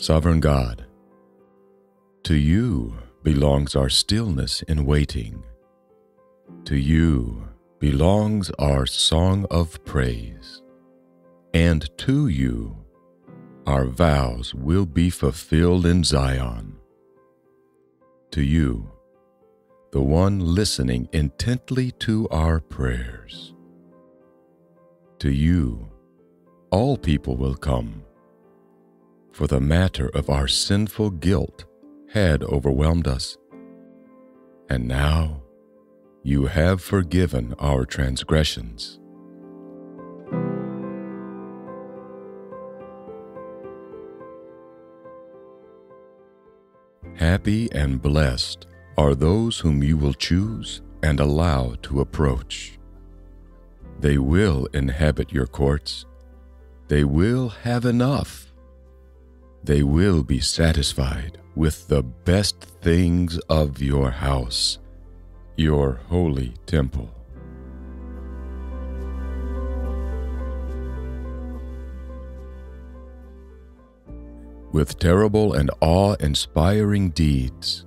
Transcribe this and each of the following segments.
Sovereign God, to you belongs our stillness in waiting. To you belongs our song of praise. And to you our vows will be fulfilled in Zion. To you, the one listening intently to our prayers. To you, all people will come for the matter of our sinful guilt had overwhelmed us. And now you have forgiven our transgressions. Happy and blessed are those whom you will choose and allow to approach. They will inhabit your courts. They will have enough they will be satisfied with the best things of your house, your holy temple. With terrible and awe inspiring deeds,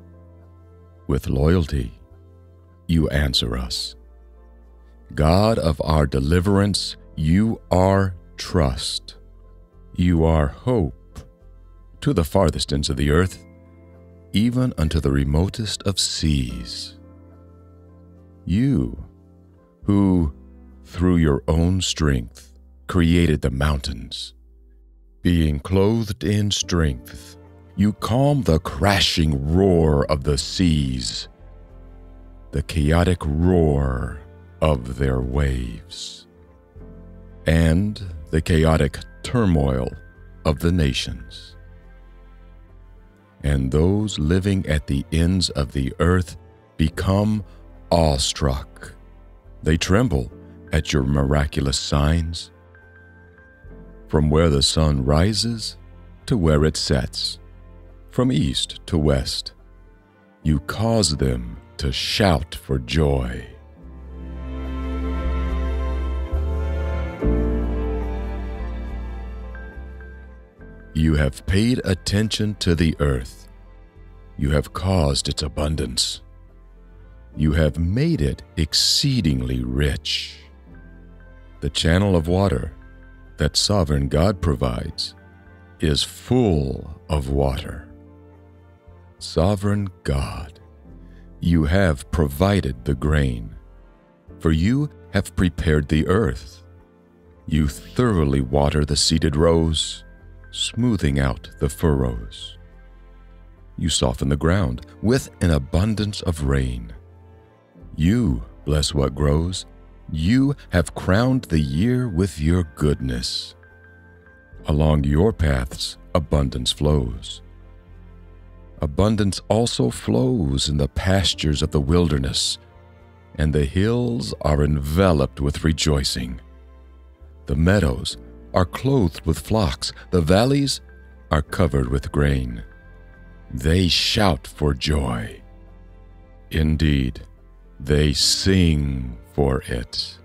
with loyalty, you answer us. God of our deliverance, you are trust. You are hope to the farthest ends of the earth, even unto the remotest of seas. You, who, through your own strength, created the mountains, being clothed in strength, you calm the crashing roar of the seas, the chaotic roar of their waves, and the chaotic turmoil of the nations and those living at the ends of the earth become awestruck. They tremble at your miraculous signs. From where the sun rises to where it sets, from east to west, you cause them to shout for joy. You have paid attention to the earth. You have caused its abundance. You have made it exceedingly rich. The channel of water that sovereign God provides is full of water. Sovereign God, you have provided the grain, for you have prepared the earth. You thoroughly water the seeded rows smoothing out the furrows. You soften the ground with an abundance of rain. You bless what grows. You have crowned the year with your goodness. Along your paths, abundance flows. Abundance also flows in the pastures of the wilderness, and the hills are enveloped with rejoicing. The meadows are clothed with flocks, the valleys are covered with grain. They shout for joy. Indeed, they sing for it.